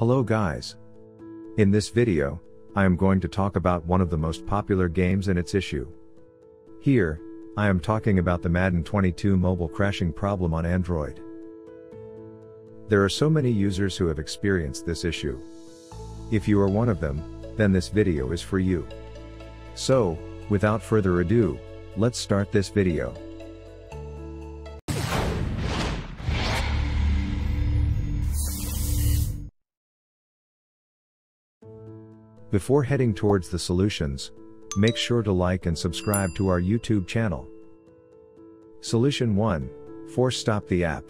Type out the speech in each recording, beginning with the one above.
Hello guys. In this video, I am going to talk about one of the most popular games and its issue. Here, I am talking about the Madden 22 mobile crashing problem on Android. There are so many users who have experienced this issue. If you are one of them, then this video is for you. So, without further ado, let's start this video. Before heading towards the solutions, make sure to like and subscribe to our YouTube channel. Solution 1 Force Stop the app.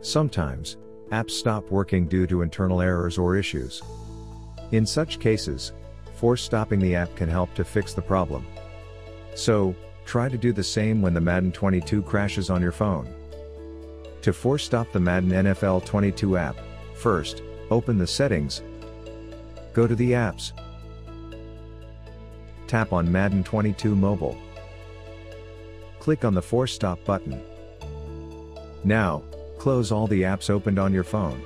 Sometimes, apps stop working due to internal errors or issues. In such cases, force stopping the app can help to fix the problem. So, try to do the same when the Madden 22 crashes on your phone. To force stop the Madden NFL 22 app, first, Open the settings. Go to the apps. Tap on Madden 22 Mobile. Click on the Force Stop button. Now, close all the apps opened on your phone.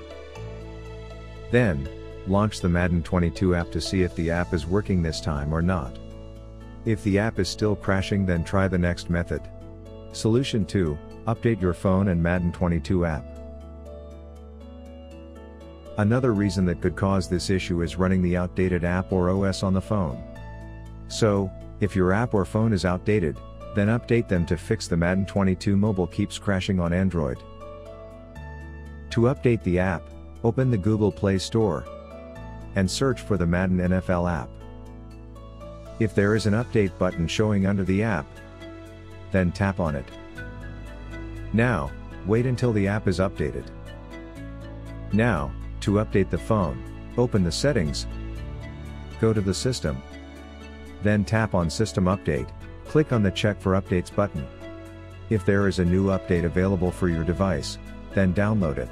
Then, launch the Madden 22 app to see if the app is working this time or not. If the app is still crashing then try the next method. Solution 2, update your phone and Madden 22 app. Another reason that could cause this issue is running the outdated app or OS on the phone. So, if your app or phone is outdated, then update them to fix the Madden 22 mobile keeps crashing on Android. To update the app, open the Google Play Store and search for the Madden NFL app. If there is an update button showing under the app, then tap on it. Now, wait until the app is updated. Now, to update the phone, open the settings, go to the system, then tap on system update, click on the check for updates button. If there is a new update available for your device, then download it.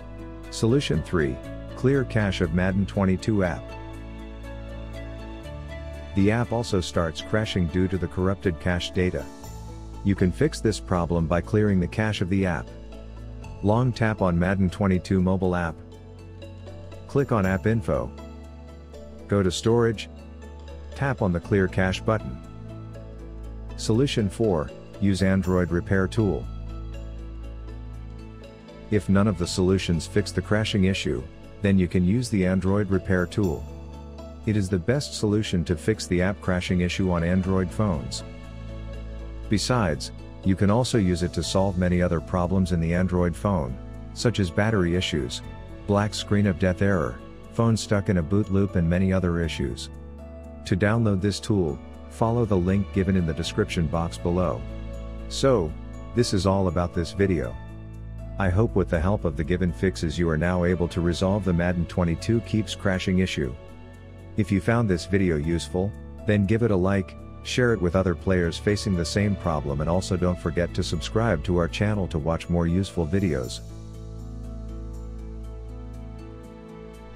Solution 3, clear cache of Madden 22 app. The app also starts crashing due to the corrupted cache data. You can fix this problem by clearing the cache of the app. Long tap on Madden 22 mobile app, Click on App Info. Go to Storage. Tap on the Clear Cache button. Solution 4, use Android Repair Tool. If none of the solutions fix the crashing issue, then you can use the Android Repair Tool. It is the best solution to fix the app crashing issue on Android phones. Besides, you can also use it to solve many other problems in the Android phone, such as battery issues, black screen of death error, phone stuck in a boot loop and many other issues. To download this tool, follow the link given in the description box below. So, this is all about this video. I hope with the help of the given fixes you are now able to resolve the Madden 22 keeps crashing issue. If you found this video useful, then give it a like, share it with other players facing the same problem and also don't forget to subscribe to our channel to watch more useful videos.